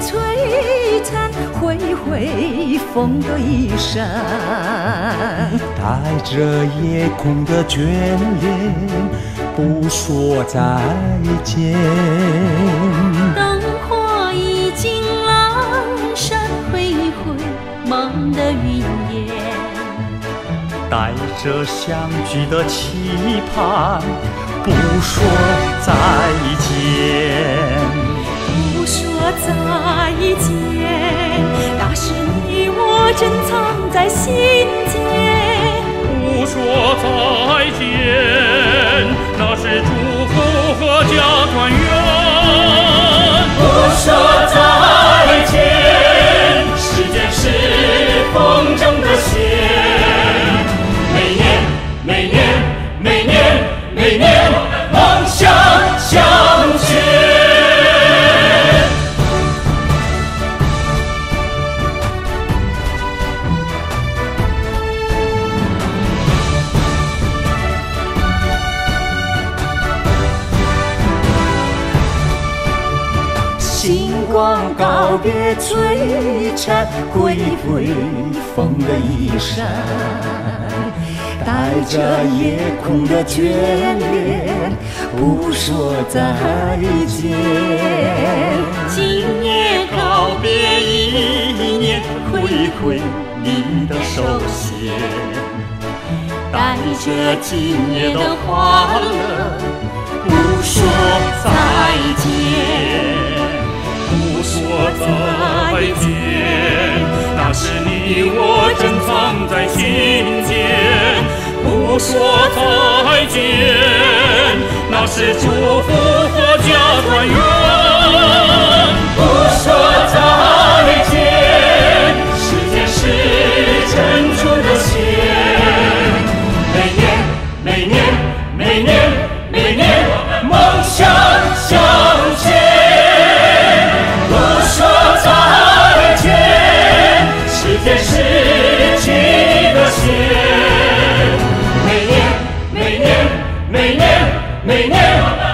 璀璨回风的衣裳，带着夜空的眷恋，不说再见。灯火已经阑珊，灰灰梦的云烟，带着相聚的期盼，不说再见。再见，那是你我珍藏在心间。不说再星光告别璀璨，恢恢风的衣衫，带着夜空的眷恋，不说再见。今夜告别一年，挥挥你的手线，带着今夜的欢乐，你我珍藏在心间。不说再见，那是祝福和家团圆。时间逝去的线，每年、每年、每年、每年。